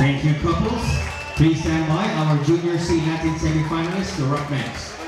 Thank you, couples. Please stand by. Our Junior C Latin semifinalists, the Rockmans.